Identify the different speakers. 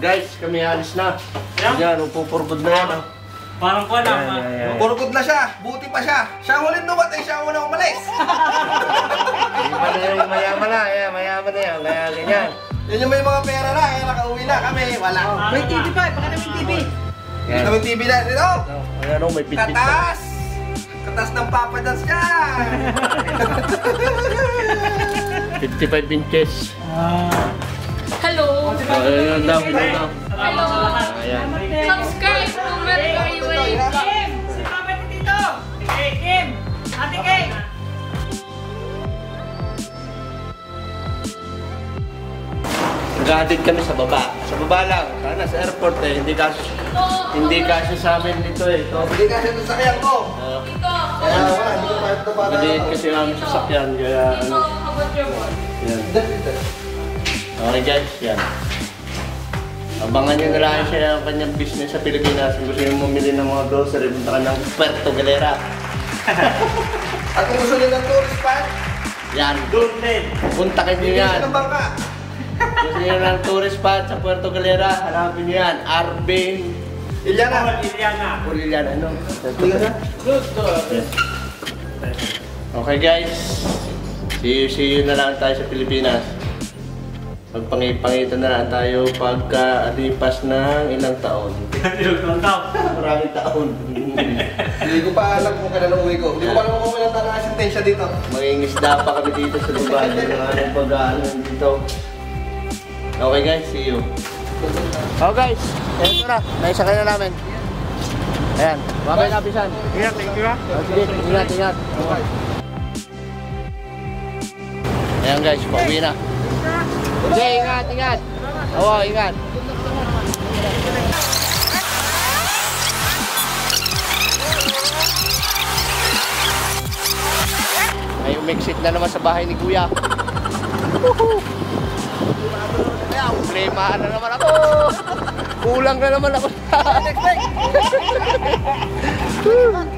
Speaker 1: guys, kami alis na.
Speaker 2: Yan.
Speaker 1: Yan, upupurbod na yan. Oh.
Speaker 2: Parang ko lang.
Speaker 1: Yan, yan, yan.
Speaker 3: Purgod na siya. Buti pa siya. Siya ang huling numatay. Siya ang unang umalis.
Speaker 1: Pa na yung mayaman na. Yan, mayaman na yan. Kaya ganyan.
Speaker 3: Yun yung may mga pera na. Kaya nakauwi na kami. Wala.
Speaker 4: May TV pa, baka namin TV.
Speaker 1: Yan.
Speaker 3: Kami TV na. Dito.
Speaker 1: Ayan, oh, may pitpit pa.
Speaker 3: Katas! Katas ng Papa Dance niya!
Speaker 1: 55 inches.
Speaker 5: Hello!
Speaker 1: Ayun daw, daw.
Speaker 5: Hello!
Speaker 1: Ayan.
Speaker 5: Subscribe to Mercury Wave!
Speaker 4: Kim! Si ni Tito! Hey, Kim! Ate Kim!
Speaker 1: Nag-aadit kami sa baba. Sa baba lang. Sana sa airport eh. Hindi kasi hindi kasi sa amin dito eh. Ito.
Speaker 3: Hindi kasi ito sakyan ko.
Speaker 1: Uh,
Speaker 5: Ito!
Speaker 3: Kaya wala, hindi pa ito para.
Speaker 1: maliit kasi ang sasakyan. Kaya
Speaker 5: Ito,
Speaker 1: ano.
Speaker 5: how about your boy?
Speaker 1: Yan. Okay guys, yan. Abangan nyo na lang siya ang kanyang business sa Pilipinas. Kung gusto nyo bumili ng mga grocery, punta ka ng Puerto Galera.
Speaker 3: At kung gusto niyo ng tourist spot,
Speaker 1: Yan.
Speaker 2: Doon din.
Speaker 1: Punta kayo
Speaker 3: bibili
Speaker 1: yan.
Speaker 3: ng bangka.
Speaker 1: Gusto nyo ng tourist spot sa Puerto Galera, hanapin nyo yan. Arbin.
Speaker 3: Ilyana.
Speaker 2: Iliana.
Speaker 1: Purilan, ano?
Speaker 3: Ilyana.
Speaker 1: Yes. Okay guys. See you, see you na lang tayo sa Pilipinas. Magpangipangitan na lang tayo pagka alipas ng ilang taon.
Speaker 2: Dilugtong daw.
Speaker 1: Maraming taon.
Speaker 3: Hindi ko pa alam kung kailan uwi ko. Hindi ko pa alam kung kailan talaga sentensya dito.
Speaker 1: Mangingisda pa kami dito sa Dubai. Yung anong pag-ano dito. Okay guys, see you. Oh guys, eto na. Naisakay na namin. Ayan, mamaya na pisan.
Speaker 2: Ingat, thank you ah.
Speaker 1: Oh, sige, ingat, ingat. Ayan guys, pauwi na. Sige, ingat, ingat. Oo, ingat. May umexit na naman sa bahay ni Kuya. Problema na naman ako. Kulang na naman ako sa...